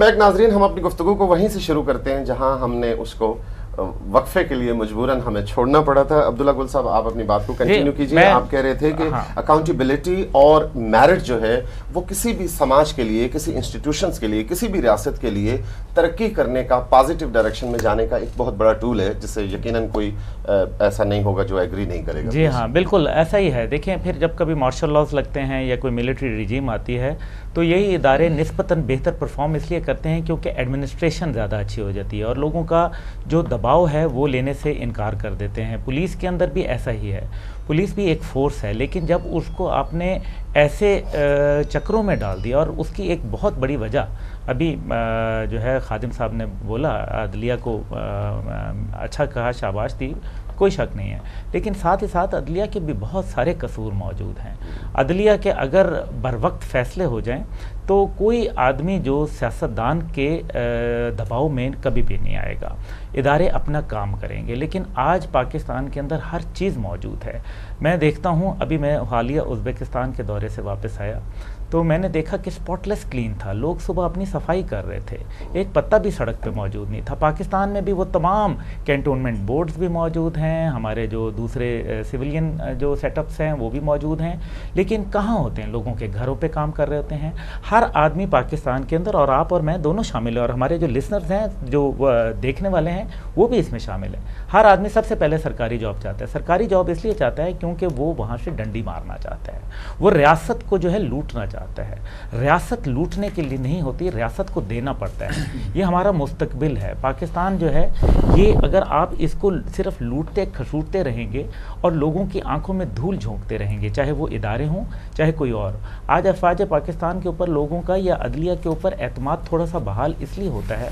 Back ناظرین ہم اپنی گفتگو کو وہیں سے شروع کرتے ہیں جہاں ہم نے اس کو وقفے کے لیے مجبوراً ہمیں چھوڑنا پڑا تھا۔ عبداللہ گل صاحب آپ اپنی بات کو کنٹینیو کیجیے۔ آپ کہہ رہے تھے کہ اکاؤنٹیبلٹی اور میرٹ جو ہے وہ کسی بھی سماج کے لیے کسی انسٹیٹیوشنز کے لیے کسی بھی ریاست کے لیے ترقی کرنے کا پازیٹیو ڈائریکشن میں جانے کا ایک بہت بڑا ٹول ہے جس سے یقیناً کوئی ایسا نہیں ہوگا جو ایگری نہیں کرے گا۔ جی ہاں بالکل ایسا ہی ہے۔ دیکھیں پھر جب کبھی مارشل لاز لگتے ہیں یا کوئی ملٹری ریجیم آتی ہے تو یہی ادارے نسبتاً بہتر پرفارم اس لیے کرتے ہیں کیونکہ ایڈمنسٹریشن زیادہ اچھی ہو جاتی ہے اور لوگوں کا جو دباؤ ہے وہ لینے سے انکار کر دیتے ہیں۔ پولیس کے اندر بھی ایسا ہی ہے۔ پولیس بھی ایک فورس ہے، لیکن جب اس کو آپ نے ایسے چکروں میں ڈال دیا اور اس کی ایک بہت بڑی وجہ، ابھی جو ہے خادم صاحب نے بولا، عدلیہ کو اچھا کہا، شاباش تھی کوئی شک نہیں ہے۔ لیکن ساتھ ہی ساتھ عدلیہ کے بھی بہت سارے قصور موجود ہیں۔ عدلیہ کے اگر بر وقت فیصلے ہو جائیں تو کوئی آدمی جو سیاستدان کے دباؤ میں کبھی بھی نہیں آئے گا۔ ادارے اپنا کام کریں گے۔ لیکن آج پاکستان کے اندر ہر چیز موجود ہے۔ میں دیکھتا ہوں، ابھی میں حالیہ ازبکستان کے دورے سے واپس آیا۔ تو میں نے دیکھا کہ سپوٹ لیس کلین تھا۔ لوگ صبح اپنی صفائی کر رہے تھے۔ ایک پتہ بھی سڑک پہ موجود نہیں تھا۔ پاکستان میں بھی وہ تمام کینٹونمنٹ بورڈز بھی موجود ہیں۔ ہمارے جو دوسرے سویلین جو سیٹ اپس ہیں، وہ بھی موجود ہیں۔ لیکن کہاں ہوتے ہیں؟ لوگوں کے گھروں پہ کام کر رہے ہوتے ہیں۔ ہر آدمی پاکستان کے اندر اور آپ اور میں دونوں شامل ہیں۔ اور ہمارے جو لسنرز ہیں، جو دیکھنے والے ہیں، وہ بھی اس میں شامل ہیں۔ ہر آدمی سب سے پہلے سرکاری جاب چاہتا ہے۔ سرکاری جاب اس لیے چاہتا ہے کیونکہ وہ وہاں سے ڈنڈی مارنا چاہتا ہے۔ وہ ریاست کو جو ہے لوٹنا چاہتا ہے۔ جاتا ہے۔ ریاست لوٹنے کے لیے نہیں ہوتی، ریاست کو دینا پڑتا ہے۔ یہ ہمارا مستقبل ہے۔ پاکستان جو ہے، یہ اگر آپ اس کو صرف لوٹتے، کھسوٹتے رہیں گے اور لوگوں کی آنکھوں میں دھول جھونکتے رہیں گے، چاہے وہ ادارے ہوں، چاہے کوئی اور۔ آج افواج پاکستان کے اوپر لوگوں کا یا عدلیہ کے اوپر اعتماد تھوڑا سا بحال اس لیے ہوتا ہے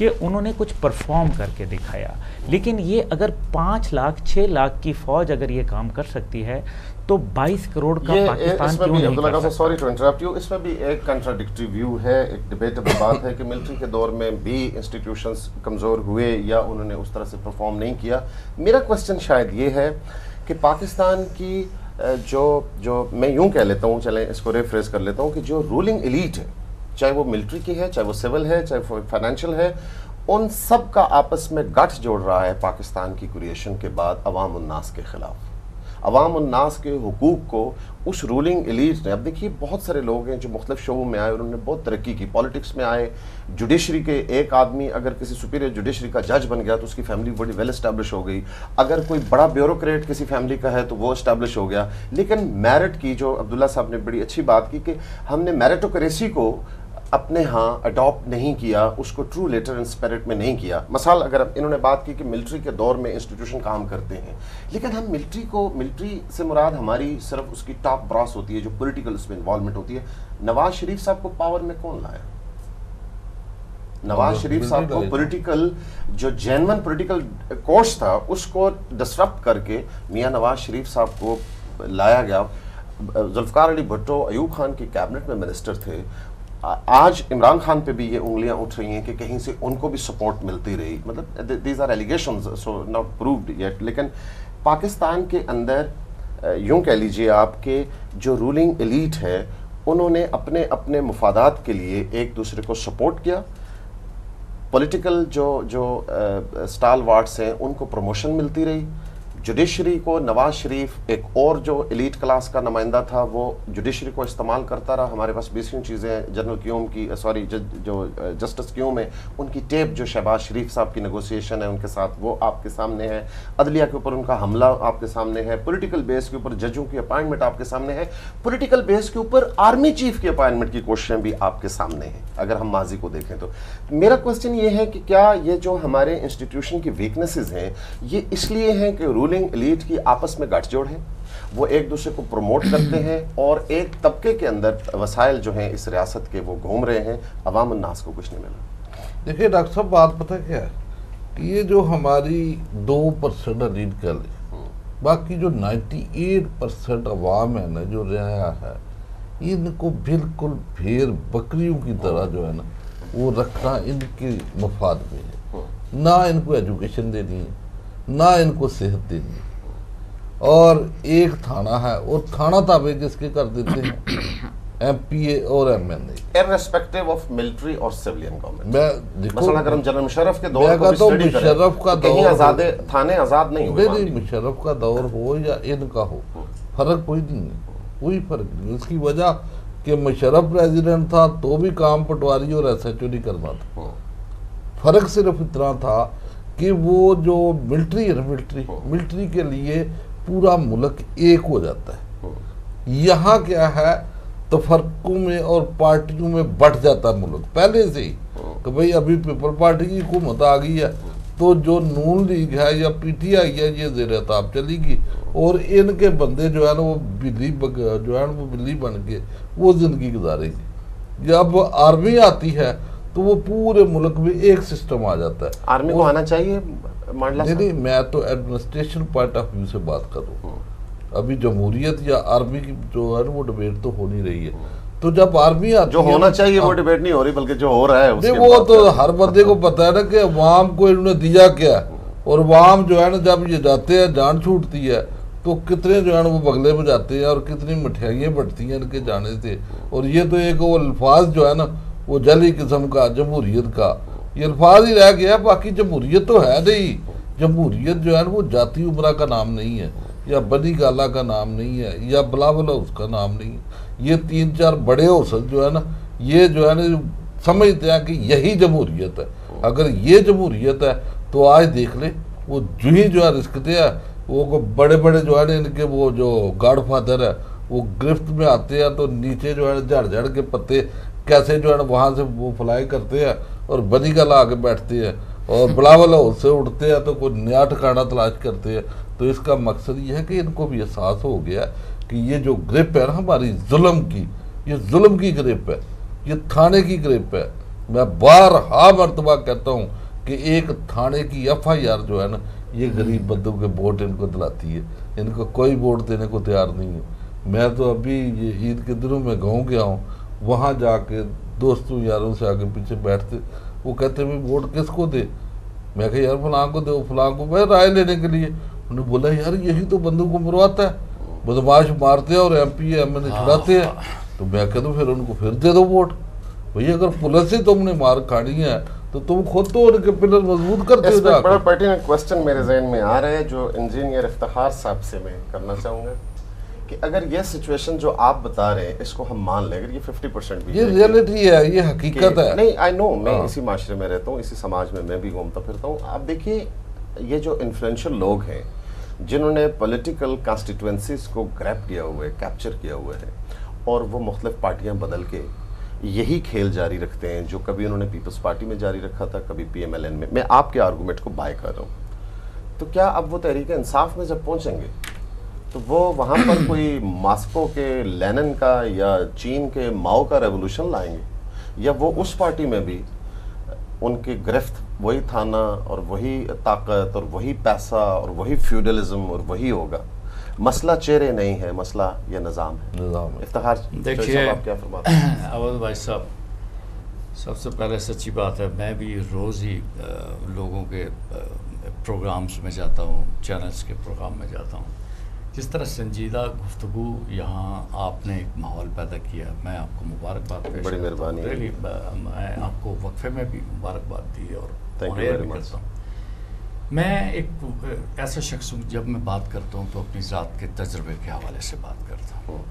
کہ انہوں نے کچھ پرفارم کر کے دکھایا۔ لیکن یہ اگر پانچ لاکھ چھ لاکھ کی فوج اگر یہ کام کر سکتی ہے تو بائیس کروڑ کا پاکستان کیوں نہیں کر سکتا؟ سوری ٹو انٹرپٹ یو اس میں بھی ایک کنٹراڈکٹری ویو ہے ایک ڈیبیٹبل بات ہے کہ ملٹری کے دور میں بھی انسٹیٹیوشنز کمزور ہوئے یا انہوں نے اس طرح سے پرفارم نہیں کیا۔ میرا کوسچن شاید یہ ہے کہ پاکستان کی جو جو میں یوں کہہ لیتا ہوں چلیں اس کو ریفریز کر لیتا ہوں کہ جو رولنگ ایلیٹ ہے چاہے وہ ملٹری کی ہے، چاہے وہ سول ہے، چاہے وہ فائنینشل ہے، ان سب کا آپس میں گٹھ جوڑ رہا ہے پاکستان کی کریشن کے بعد عوام الناس کے خلاف۔ عوام الناس کے حقوق کو اس رولنگ ایلیٹ نے، اب دیکھیے بہت سارے لوگ ہیں جو مختلف شعبوں میں آئے اور انہوں نے بہت ترقی کی۔ پالیٹکس میں آئے جوڈیشری کے ایک آدمی اگر کسی سپیریئر جوڈیشری کا جج بن گیا تو اس کی فیملی بڑی ویل اسٹیبلش ہو گئی۔ اگر کوئی بڑا بیوروکریٹ کسی فیملی کا ہے تو وہ اسٹیبلش ہو گیا۔ لیکن میرٹ کی جو عبداللہ صاحب نے بڑی اچھی بات کی کہ ہم نے میرٹوکریسی کو اپنے ہاں اڈاپٹ نہیں کیا اس کو ٹرو لیٹر ان اسپیرٹ میں نہیں کیا۔ مثال اگر انہوں نے بات کی کہ ملٹری کے دور میں انسٹیٹیوشن کام کرتے ہیں۔ لیکن ہم ملٹری کو ملٹری سے مراد ہماری صرف اس کی ٹاپ براس ہوتی ہے جو پولیٹیکل اس میں انوالومنٹ ہوتی ہے۔ نواز شریف صاحب کو پاور میں کون لایا؟ نواز شریف صاحب کو پولیٹیکل جو جینون پولیٹیکل کورس تھا اس کو ڈسٹرپٹ کر کے میاں نواز شریف صاحب کو لایا گیا۔ ذوالفقار علی بھٹو ایوب خان کی کیبنٹ میں منسٹر تھے۔ آج عمران خان پہ بھی یہ انگلیاں اٹھ رہی ہیں کہ کہیں سے ان کو بھی سپورٹ ملتی رہی۔ مطلب these are allegations so not proved yet لیکن پاکستان کے اندر یوں کہہ لیجیے آپ کے جو رولنگ ایلیٹ ہے، انہوں نے اپنے اپنے مفادات کے لیے ایک دوسرے کو سپورٹ کیا۔ پولیٹیکل جو جو سٹال وارڈس ہیں، ان کو پروموشن ملتی رہی۔ جوڈیشری کو نواز شریف ایک اور جو ایلیٹ کلاس کا نمائندہ تھا، وہ جوڈیشری کو استعمال کرتا رہا۔ ہمارے پاس بیسیوں چیزیں جنرل کیوم کی، سوری جو، جسٹس کیوم ہے، ان کی ٹیپ جو شہباز شریف صاحب کی نیگوسیشن ہے، ان کے ساتھ وہ آپ کے سامنے ہے۔ عدلیہ کے اوپر ان کا حملہ آپ کے سامنے ہے۔ پولیٹیکل بیس کے اوپر ججوں کی اپائنٹمنٹ آپ کے سامنے ہے۔ پولیٹیکل بیس کے اوپر آرمی چیف کی اپائنٹمنٹ کی کوششیں بھی آپ کے سامنے ہیں، اگر ہم ماضی کو دیکھیں تو۔ میرا کوشچن یہ ہے کہ کیا یہ جو ہمارے انسٹیٹیوشن کی ویکنیسز ہیں، یہ اس لیے ہیں کہ رول رولنگ ایلیٹ کی آپس میں گٹھ جوڑ ہیں وہ ایک دوسرے کو پروموٹ کرتے ہیں اور ایک طبقے کے اندر وسائل جو ہیں اس ریاست کے وہ گھوم رہے ہیں۔ عوام الناس کو کچھ نہیں ملا۔ دیکھیں ڈاکٹر صاحب، بات پتہ کیا ہے؟ کہ یہ جو ہماری دو پرسنٹ لیڈ کر لیں باقی جو نائنٹی ایٹ پرسنٹ عوام ہے نا، جو رہا ہے، ان کو بالکل بھیر بکریوں کی طرح جو ہے نا، وہ رکھنا ان کے مفاد میں ہے۔ نہ ان کو ایجوکیشن دینی ہے نہ ان کو صحت دینی اور ایک تھانہ ہے اور تھانہ تابع جس کے کر دیتے ہیں۔ ایم پی اے اور M N A. Irrespective of military اور civilian government. میں مثلا اگر ہم جنرل مشرف کے دور کو بھی اسٹڈی کریں مشرف کا کہیں دور- آزاد تھانے آزاد نہیں ہوئے نہیں مشرف کا دور ہو یا ان کا ہو فرق کوئی نہیں ہے کوئی فرق نہیں اس کی وجہ کہ مشرف پریزیڈنٹ تھا تو بھی کام پٹواری اور ایس ایچ او نہیں کرنا تھا۔ ہوں، فرق صرف اتنا تھا کہ وہ جو ملٹری ہے ملٹری۔ ملٹری کے لیے پورا ملک ایک ہو جاتا ہے۔ یہاں کیا ہے تفرقوں میں اور پارٹیوں میں بٹ جاتا ہے ملک۔ پہلے سے ہی کہ بھئی ابھی پیپل پارٹی کی حکومت آ گئی ہے تو جو نون لیگ ہے یا پی ٹی آئی ہے یہ زیر اعتاب چلی گی اور ان کے بندے جو ہے نا وہ بلی جو ہے نا وہ بلی بن کے وہ زندگی گزارے گی۔ جب آرمی آتی ہے تو وہ پورے ملک میں ایک سسٹم آ جاتا ہے۔ آرمی کو آنا چاہیے نہیں نہیں میں تو ایڈمنسٹریشن پوائنٹ آف ویو سے بات کر رہا ہوں۔ ابھی جمہوریت یا آرمی کی جو ہے نا وہ ڈبیٹ تو ہو نہیں رہی ہے۔ تو جب آرمی آتی جو ہے ہونا نا- چاہیے وہ ڈیبیٹ نہیں ہو رہی بلکہ جو ہو رہا ہے نہیں وہ تو ہر بندے کو پتا ہے نا کہ عوام کو انہوں نے دیا کیا ہے۔ اور عوام جو ہے نا جب یہ جاتے ہیں جان چھوٹتی ہے تو کتنے جو ہے نا وہ بغلے میں جاتے ہیں اور کتنی مٹھائیاں بٹتی ہیں ان کے جانے سے۔ اور یہ تو ایک وہ الفاظ جو ہے نا وہ جلی قسم کا، جمہوریت کا۔ یہ الفاظ ہی رہ گیا، باقی جمہوریت تو ہے نہیں۔ جمہوریت جو ہے وہ جاتی عمرہ کا نام نہیں ہے، یا بنی گالا کا نام نہیں ہے، یا بلاول ہاؤس کا نام نہیں ہے۔ یہ تین چار بڑے حوصل جو ہے نا، یہ جو ہے نا، سمجھتے ہیں کہ یہی جمہوریت ہے۔ اگر یہ جمہوریت ہے تو آج دیکھ لیں، وہ جو ہی جو ہے رسکتے ہیں، وہ بڑے بڑے جو ہے نا، ان کے وہ جو گاڈ فادر ہے وہ گرفت میں آتے ہیں تو نیچے جو ہے جھڑ جھڑ کے پتے کیسے جو ہے نا وہاں سے وہ فلائی کرتے ہیں اور بنی کا لا کے بیٹھتے ہیں اور بلاول ہاؤس سے اڑتے ہیں تو کوئی نیا ٹھکانا تلاش کرتے ہیں۔ تو اس کا مقصد یہ ہے کہ ان کو بھی احساس ہو گیا کہ یہ جو گرپ ہے نا ہماری ظلم کی، یہ ظلم کی گرپ ہے، یہ تھانے کی گرپ ہے۔ میں بارہا مرتبہ کہتا ہوں کہ ایک تھانے کی ایف آئی آر جو ہے نا، یہ غریب بندوں کے ووٹ ان کو دلاتی ہے۔ ان کو کوئی ووٹ دینے کو تیار نہیں ہے۔ میں تو ابھی یہ عید کے دنوں میں گاؤں گیا ہوں۔ وہاں جا کے دوستوں یاروں سے آگے پیچھے بیٹھتے وہ کہتے ہیں ووٹ کس کو دے؟ میں کہا یار فلاں کو دے فلاں کو میں رائے لینے کے لیے. انہوں نے بولا یار یہی تو بندوں کو مرواتا ہے بدماش مارتے ہیں اور M P M L A چھڑاتے ہیں. تو میں کہتا ہوں پھر ان کو پھر دے دو ووٹ۔ بھئی اگر پولیس ہی تم نے مار کھاڑی ہے تو تم خود تو ان کے پلر مضبوط کرتے ہو بڑا پرٹیننٹ کوشچن میرے ذہن میں آ رہا ہے جو انجینئر افتخار صاحب سے میں کرنا چاہوں گا۔ کہ اگر یہ سچویشن جو آپ بتا رہے ہیں اس کو ہم مان لیں اگر یہ ففٹی پرسینٹ بھی یہ ریئلٹی ہے یہ حقیقت ہے۔ نہیں آئی نو میں ہاں۔ اسی معاشرے میں رہتا ہوں اسی سماج میں میں بھی گھومتا پھرتا ہوں۔ آپ دیکھیے یہ جو انفلوئنشل لوگ ہیں جنہوں نے پولیٹیکل کانسٹیٹوینسیز کو گریپ کیا ہوا ہے کیپچر کیا ہوا ہے اور وہ مختلف پارٹیاں بدل کے یہی کھیل جاری رکھتے ہیں جو کبھی انہوں نے پیپلز پارٹی میں جاری رکھا تھا کبھی پی ایم ایل این میں۔ میں آپ کے آرگومنٹ کو بائی کر رہا ہوں۔ تو کیا اب وہ تحریک انصاف میں جب پہنچیں گے؟ تو وہ وہاں پر کوئی ماسکو کے لینن کا یا چین کے ماؤ کا ریولوشن لائیں گے یا وہ اس پارٹی میں بھی ان کی گرفت وہی تھانہ اور وہی طاقت اور وہی پیسہ اور وہی فیوڈلزم اور وہی ہوگا۔ مسئلہ چہرے نہیں ہے مسئلہ یہ نظام ہے۔ نظام افتخار دیکھیے صاحب آپ کیا فرماتے ہیں؟ اول بھائی صاحب سب سے پہلے سچی بات ہے میں بھی روز ہی لوگوں کے پروگرامز میں جاتا ہوں چینلز کے پروگرام میں جاتا ہوں۔ جس طرح سنجیدہ گفتگو یہاں آپ نے ایک ماحول پیدا کیا میں آپ کو مبارکباد پیش بڑی۔ مہربانی میں آپ کو وقفے میں بھی مبارکباد دی اور. کرتا ہوں۔ میں ایک ایسا شخص ہوں جب میں بات کرتا ہوں تو اپنی ذات کے تجربے کے حوالے سے بات کرتا ہوں۔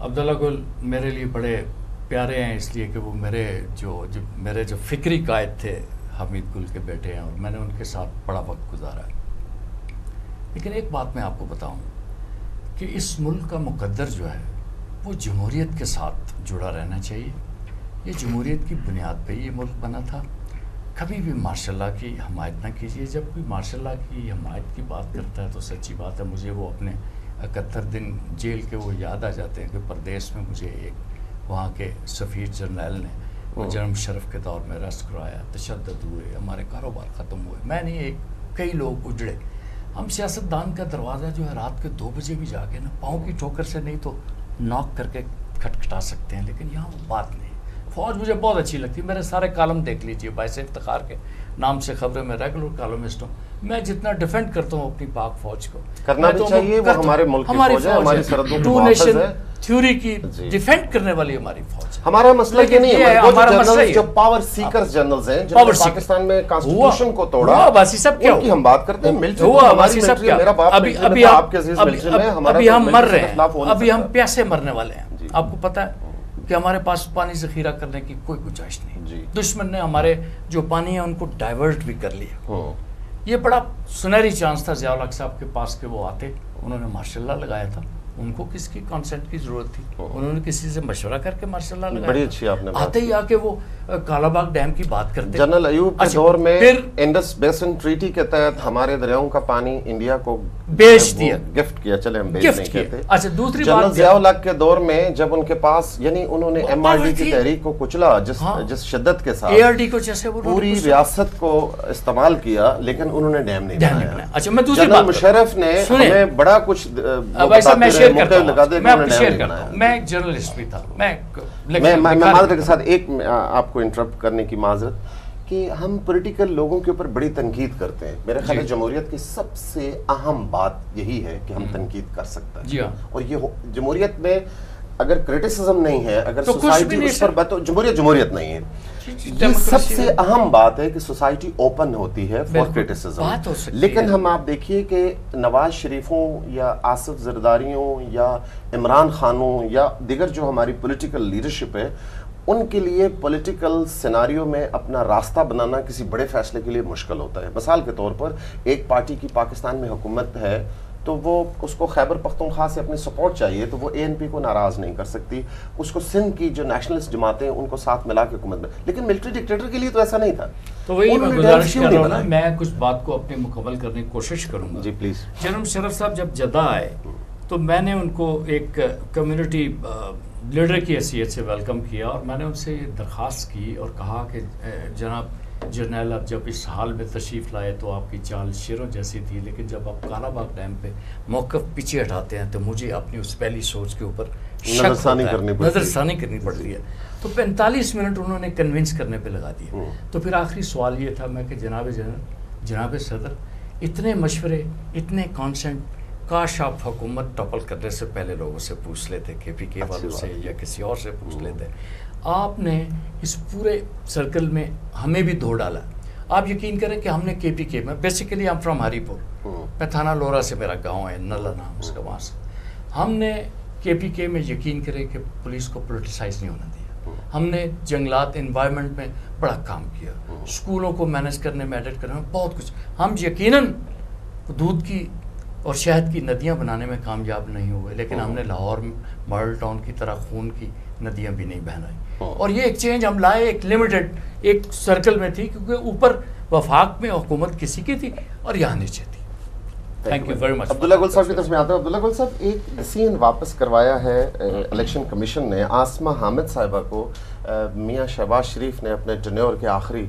عبداللہ گل میرے لیے بڑے پیارے ہیں اس لیے کہ وہ میرے جو جو میرے جو فکری قائد تھے حمید گل کے بیٹے ہیں اور میں نے ان کے ساتھ بڑا وقت گزارا ہے۔ لیکن ایک بات میں آپ کو بتاؤں کہ اس ملک کا مقدر جو ہے وہ جمہوریت کے ساتھ جڑا رہنا چاہیے۔ یہ جمہوریت کی بنیاد پہ یہ ملک بنا تھا۔ کبھی بھی ماشاء اللہ کی حمایت نہ کیجیے۔ جب کوئی ماشاء اللہ کی حمایت کی بات کرتا ہے تو سچی بات ہے مجھے وہ اپنے اکہتر دن جیل کے وہ یاد آ جاتے ہیں کہ پردیس میں مجھے ایک وہاں کے سفیر جرنیل نے وہ جرم شرف کے دور میں رسٹ کرایا تشدد ہوئے ہمارے کاروبار ختم ہوئے۔ میں نہیں ایک کئی لوگ اجڑے۔ ہم سیاست دان کا دروازہ جو ہے رات کے دو بجے بھی جا کے نا پاؤں کی ٹھوکر سے نہیں تو ناک کر کے کھٹکھٹا سکتے ہیں، لیکن یہاں وہ بات نہیں فوج مجھے بہت اچھی لگتی ہے، میرے سارے کالم دیکھ لیجیے، باعث افتخار کے نام سے خبریں میں ریگولر کالمسٹ ہوں۔ میں جتنا ڈیفینڈ کرتا ہوں اپنی پاک فوج کو کرنا بھی چاہیے، وہ۔ ہمارے ملک کی فوج ہے، ہماری سرحدوں کے ٹو محافظ ہے۔ تھیوری کی۔ ڈیفینڈ کرنے والی ہماری فوج ہے ہمارا مسئلہ یہ لیکن نہیں ہے وہ جو جنرلز جو پاور سیکرز جنرلز ہیں جنہوں Power نے seeker۔ پاکستان میں کانسٹیٹیوشن کو توڑا ہوا باسی صاحب کیا ان کی ہوا؟ ہم بات کرتے ہیں ملٹری ہوا باسی صاحب ملٹری کیا میرا باپ ابھی ملٹری میں آپ کے عزیز ملٹری میں ابھی ہم مر رہے ہیں ابھی ہم۔ پیاسے مرنے والے ہیں جی۔ آپ کو پتہ ہے کہ ہمارے پاس پانی ذخیرہ کرنے کی کوئی گنجائش نہیں جی۔ دشمن نے ہمارے جو پانی ہے ان کو ڈائیورٹ بھی کر لیا۔ یہ بڑا سنہری چانس تھا ضیاء الحق صاحب کے پاس کہ وہ آتے، انہوں نے ماشاء اللہ لگایا تھا۔ ان کو کس کی کانسنٹ کی ضرورت تھی انہوں نے کسی سے مشورہ کر کے ماشاء اللہ لگایا بڑی۔ اچھی آپ نے بات آتے ہی آ کے وہ کالا باغ ڈیم کی بات کرتے جنرل ایوب کے اچھا، دور میں انڈس بیسن ٹریٹی کے تحت ہمارے دریاؤں کا پانی انڈیا کو بیچ دیا۔ گفٹ کیا چلے ہم بیچ نہیں۔ کہتے اچھا، دوسری جنرل بات ضیاء کیا؟ الحق کے دور میں جب ان کے پاس یعنی انہوں نے ایم آر ڈی کی۔ تحریک کو کچلا جس ہاں۔ جس شدت کے ساتھ اے آر ڈی کو جیسے وہ پوری ریاست کو استعمال کیا لیکن انہوں نے ڈیم نہیں بنایا۔ اچھا، میں دوسری جنرل بات مشرف نے۔ ہمیں بڑا کچھ بتاتے کرتا ہوں میں کرتا ہوں۔ ایک جرنلسٹ بھی تھا۔ میں معذرت کے ساتھ ایک آپ کو انٹرپٹ کرنے کی معذرت کہ ہم پولیٹیکل لوگوں کے اوپر بڑی تنقید کرتے ہیں۔ میرے خیال جی۔ جمہوریت کی سب سے اہم بات یہی ہے کہ ہم تنقید کر سکتے ہیں جی ہاں۔ اور یہ ہو- جمہوریت میں اگر کریٹیسزم نہیں ہے اگر سوسائٹی اس پر جمہوریت جمہوریت نہیں ہے۔ جی، جی، یہ سب سے۔ اہم بات ہے کہ سوسائٹی اوپن ہوتی ہے فار ہو سکتی لیکن۔ ہم آپ دیکھیے کہ نواز شریفوں یا آصف زرداریوں یا عمران خانوں یا دیگر جو ہماری پولیٹیکل لیڈرشپ ہے ان کے لیے پولیٹیکل سیناریو میں اپنا راستہ بنانا کسی بڑے فیصلے کے لیے مشکل ہوتا ہے۔ مثال کے طور پر ایک پارٹی کی پاکستان میں حکومت ہے تو وہ اس کو خیبر پختونخوا سے اپنی سپورٹ چاہیے تو وہ اے این پی کو ناراض نہیں کر سکتی۔ اس کو سندھ کی جو نیشنلسٹ جماعتیں ہیں ان کو ساتھ ملا کے حکومت میں لیکن ملٹری ڈکٹیٹر کے لیے تو ایسا نہیں تھا۔ تو وہی میں گزارش کر رہا ہوں؟ میں کچھ بات کو اپنی مکمل کرنے کی کوشش کروں گا۔ جی پلیز جنرل شرف صاحب جب جدہ آئے تو میں نے ان کو ایک کمیونٹی لیڈر کی حیثیت سے ویلکم کیا اور میں نے ان سے درخواست کی اور کہا کہ جناب جرنیل آپ جب اس حال میں تشریف لائے تو آپ کی چال شیروں جیسی تھی لیکن جب آپ کالا باغ ڈیم پہ موقف پیچھے ہٹاتے ہیں تو مجھے اپنی اس پہلی سوچ کے اوپر نظر ثانی۔ کرنی۔ نظر ثانی کرنی پڑتی ہے۔ تو پینتالیس منٹ انہوں نے کنونس کرنے پہ لگا دیا تو پھر آخری سوال یہ تھا میں کہ جناب جنرل جناب صدر اتنے مشورے اتنے کانسنٹ کاش آپ حکومت ٹپل کرنے سے پہلے لوگوں سے پوچھ لیتے کے پی کے والوں سے یا کسی اور سے پوچھ لیتے۔ آپ نے اس پورے سرکل میں ہمیں بھی دھو ڈالا۔ آپ یقین کریں کہ ہم نے کے پی کے میں بیسیکلی ہم فرام ہری پور میں تھانہ لورا سے میرا گاؤں ہے نلا نام اس کا وہاں سے۔ ہم نے کے پی کے میں یقین کریں کہ پولیس کو پولیٹیسائز نہیں ہونا دیا۔ ہم نے جنگلات انوائرمنٹ میں بڑا کام کیا۔ اسکولوں کو مینج کرنے میں ایڈٹ کرنے میں بہت کچھ۔ ہم یقیناً دودھ کی اور شہد کی ندیاں بنانے میں کامیاب نہیں ہوئے لیکن ہم نے لاہور ماڈل ٹاؤن کی طرح خون کی ندیاں بھی نہیں بہنائی۔ اور یہ ایک چینج ہم لائے ایک لمیٹڈ ایک سرکل میں تھی کیونکہ اوپر وفاق میں حکومت کسی کی تھی اور یہاں نیچے تھی۔ Thank you very much Abdullah Gul صاحب کی طرف میں آتا ہوں۔ عبداللہ گل صاحب ایک ڈسیزن واپس کروایا ہے الیکشن کمیشن نے۔ آسمہ حامد صاحبہ کو میاں شہباز شریف نے اپنے ٹنیور کے آخری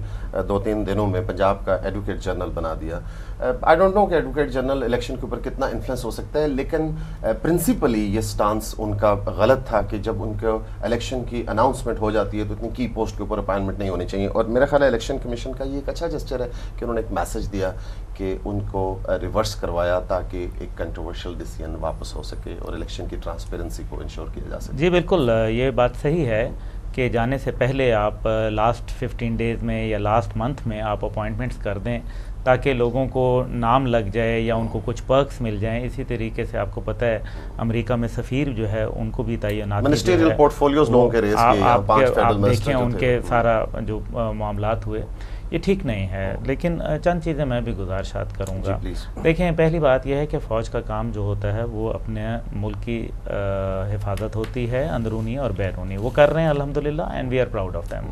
دو تین دنوں میں پنجاب کا ایڈوکیٹ جنرل بنا دیا۔ آئی ڈونٹ نو کہ ایڈوکیٹ جنرل الیکشن کے اوپر کتنا انفلوئنس ہو سکتا ہے لیکن پرنسپلی یہ سٹانس ان کا غلط تھا کہ جب ان کو الیکشن کی اناؤنسمنٹ ہو جاتی ہے تو اتنی کی پوسٹ کے اوپر اپائنٹمنٹ نہیں ہونی چاہیے اور میرا خیال ہے الیکشن کمیشن کا یہ ایک اچھا جسچر ہے کہ انہوں نے ایک میسج دیا کہ ان کو ریورس کروایا تاکہ ایک کنٹروورشل ڈیسیجن واپس ہو سکے اور الیکشن کی ٹرانسپیرنسی کو انشور کیا جا سکے جی بالکل یہ بات صحیح ہے کہ جانے سے پہلے آپ لاسٹ ففٹین ڈیز میں یا لاسٹ منتھ میں آپ اپوائنٹمنٹس کر دیں تاکہ لوگوں کو نام لگ جائے یا ان کو کچھ پرکس مل جائیں اسی طریقے سے آپ کو پتہ ہے امریکہ میں سفیر جو ہے ان کو بھی تعینات آپ دیکھیں ان کے سارا جو معاملات ہوئے یہ ٹھیک نہیں ہے۔ لیکن چند چیزیں میں بھی گزارشات کروں گا۔ دیکھیں پہلی بات یہ ہے کہ فوج کا کام جو ہوتا ہے وہ اپنے ملک کی حفاظت ہوتی ہے اندرونی اور بیرونی۔ وہ کر رہے ہیں الحمدللہ and we are proud of them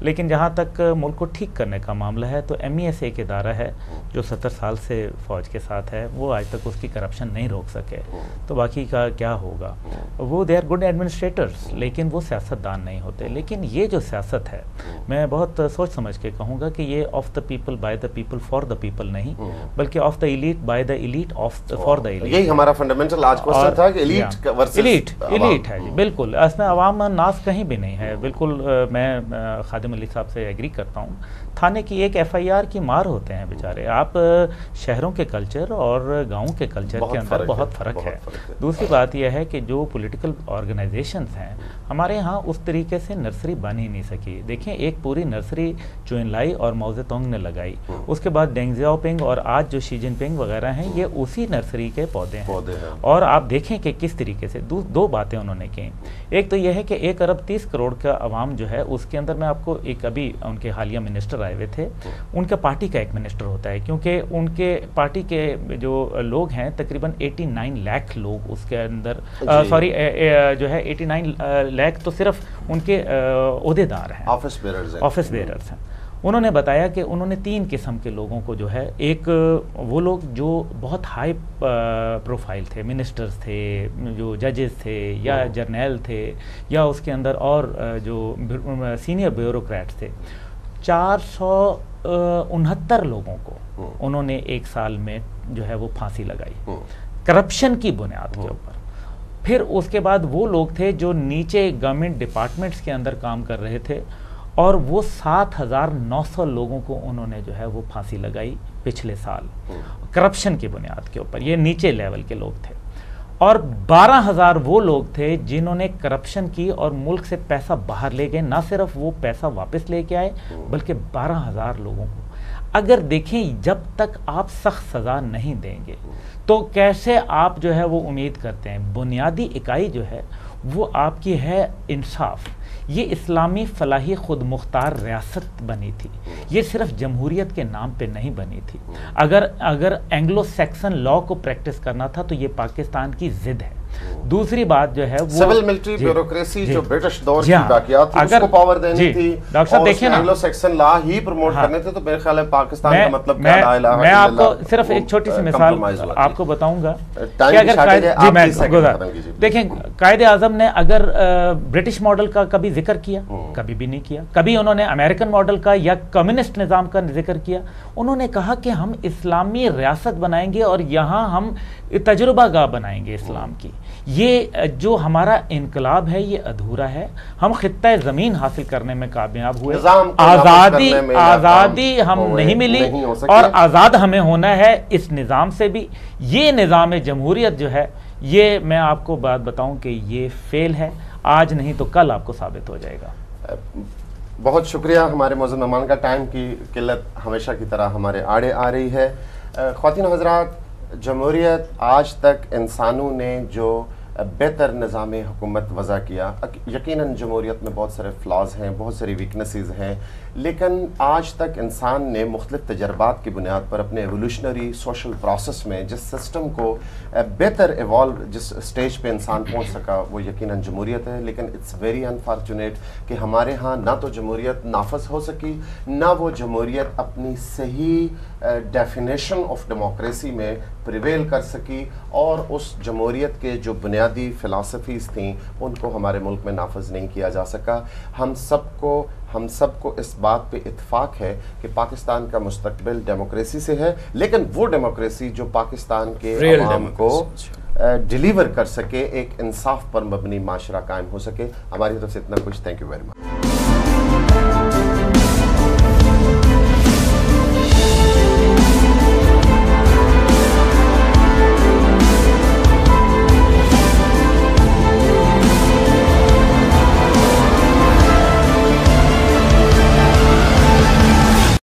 لیکن جہاں تک ملک کو ٹھیک کرنے کا معاملہ ہے تو ایم ای ایس ایک ادارہ ہے جو ستر سال سے فوج کے ساتھ ہے وہ آج تک اس کی کرپشن نہیں روک سکے۔ تو باقی کا کیا ہوگا؟ وہ دے آر گڈ ایڈمنسٹریٹرس لیکن وہ سیاست دان نہیں ہوتے۔ لیکن یہ جو سیاست ہے میں بہت سوچ سمجھ کے کہوں گا کہ یہ of the people by the people for the people نہیں بلکہ of the elite by the elite of for the elite یہی ہمارا فنڈامنٹل آج کوسچن تھا کہ ایلیٹ ورسز ایلیٹ ایلیٹ ہے جی بالکل۔ اس میں عوام ناس کہیں بھی نہیں ہے۔ بالکل میں خادم علی صاحب سے ایگری کرتا ہوں۔ تھانے کی ایک ایف آئی آر کی مار ہوتے ہیں بیچارے۔ آپ شہروں کے کلچر اور گاؤں کے کلچر کے اندر بہت فرق ہے۔ دوسری بات یہ ہے کہ جو پولیٹیکل آرگنائزیشنز ہیں ہمارے یہاں اس طریقے سے نرسری بن ہی نہیں سکی۔ دیکھیں ایک پوری نرسری چوئن لائی اور موزے تونگ نے لگائی۔ اس کے بعد ڈینگ زیاؤ پنگ اور آج جو شی جن پنگ وغیرہ ہیں یہ اسی نرسری کے پودے ہیں۔ اور آپ دیکھیں کہ کس طریقے سے دو دو باتیں انہوں نے کی ایک تو یہ ہے کہ ایک ارب تیس کروڑ کا عوام جو ہے اس کے اندر میں آپ کو ایک ابھی ان کے حالیہ منسٹر آئے ہوئے تھے ان کا پارٹی کا ایک منسٹر ہوتا ہے کیونکہ ان کے پارٹی کے جو لوگ ہیں تقریباً ایٹی نائن لاکھ لوگ اس کے اندر جی۔ سوری جو ہے ایٹی نائن لاکھ تو صرف ان کے عہدے دار ہیں۔ آفس بیررز ہیں۔ آفس بیررز ہیں۔ انہوں نے بتایا کہ انہوں نے تین قسم کے لوگوں کو جو ہے ایک وہ لوگ جو بہت ہائی پروفائل تھے منسٹرز تھے جو ججز تھے یا جرنیل تھے یا اس کے اندر اور جو سینئر بیوروکریٹس تھے۔ چار سو انہتر لوگوں کو انہوں نے ایک سال میں جو ہے وہ پھانسی لگائی۔ کرپشن کی بنیاد کے اوپر۔ پھر اس کے بعد وہ لوگ تھے جو نیچے گورنمنٹ ڈپارٹمنٹس کے اندر کام کر رہے تھے اور وہ سات ہزار نو سو لوگوں کو انہوں نے جو ہے وہ پھانسی لگائی پچھلے سال۔ کرپشن کی بنیاد کے اوپر یہ نیچے لیول کے لوگ تھے۔ اور بارہ ہزار وہ لوگ تھے جنہوں نے کرپشن کی اور ملک سے پیسہ باہر لے گئے، نہ صرف وہ پیسہ واپس لے کے آئے، بلکہ بارہ ہزار لوگوں کو۔ اگر دیکھیں، جب تک آپ سخت سزا نہیں دیں گے، تو کیسے آپ جو ہے وہ امید کرتے ہیں؟ بنیادی اکائی جو ہے وہ آپ کی ہے انصاف۔ یہ اسلامی فلاحی خود مختار ریاست بنی تھی۔ یہ صرف جمہوریت کے نام پہ نہیں بنی تھی۔ اگر اگر اینگلو سیکسن لا کو پریکٹس کرنا تھا تو یہ پاکستان کی ضد ہے۔ دوسری بات جو ہے سول ملٹری جی، بیوروکریسی جی، جو برٹش دور جی کی ہاں، باقیات تھی اس کو پاور دینی جی، تھی ڈاکٹر صاحب اور دیکھیں نا۔ اینگلو سیکسن لا ہی پروموٹ ہاں۔ کرنے تھے تو میرے خیال ہے پاکستان کا مطلب کیا لا الہ میں آپ کو صرف ایک چھوٹی سی مثال آپ جی۔ کو بتاؤں گا۔ کہ اگر جی میں گزار۔ دیکھیں قائد اعظم نے اگر برٹش ماڈل کا کبھی ذکر کیا کبھی بھی نہیں کیا کبھی انہوں نے امریکن ماڈل کا یا کمیونسٹ نظام کا ذکر کیا انہوں نے کہا کہ ہم اسلامی ریاست بنائیں گے اور یہاں ہم تجربہ گاہ بنائیں گے اسلام کی۔ یہ جو ہمارا انقلاب ہے یہ ادھورا ہے۔ ہم خطہ زمین حاصل کرنے میں کامیاب ہوئے۔ آزادی آزادی ہم نہیں ملی۔ اور آزاد ہمیں ہونا ہے اس نظام سے بھی۔ یہ نظام جمہوریت جو ہے یہ میں آپ کو بات بتاؤں کہ یہ فیل ہے۔ آج نہیں تو کل آپ کو ثابت ہو جائے گا۔ بہت شکریہ۔ ہمارے موزن مہمان کا ٹائم کی قلت ہمیشہ کی طرح ہمارے آڑے آ رہی ہے۔ خواتین حضرات جمہوریت آج تک انسانوں نے جو بہتر نظام حکومت وضع کیا۔ یقیناً جمہوریت میں بہت سارے فلاز ہیں، بہت ساری ویکنسز ہیں، لیکن آج تک انسان نے مختلف تجربات کی بنیاد پر اپنے ایولیوشنری سوشل پروسیس میں جس سسٹم کو بہتر ایوالو جس سٹیج پہ انسان پہنچ سکا، وہ یقیناً جمہوریت ہے۔ لیکن اٹس ویری انفارچونیٹ کہ ہمارے ہاں نہ تو جمہوریت نافذ ہو سکی، نہ وہ جمہوریت اپنی صحیح ڈیفینیشن آف ڈیموکریسی میں پریویل کر سکی اور اس جمہوریت کے جو بنیاد بنیادی فلاسفیز تھیں ان کو ہمارے ملک میں نافذ نہیں کیا جا سکا۔ ہم سب کو ہم سب کو اس بات پہ اتفاق ہے کہ پاکستان کا مستقبل ڈیموکریسی سے ہے لیکن وہ ڈیموکریسی جو پاکستان کے عوام کو democracy. ڈیلیور کر سکے ایک انصاف پر مبنی معاشرہ قائم ہو سکے۔ ہماری طرف سے اتنا کچھ۔ Thank you very much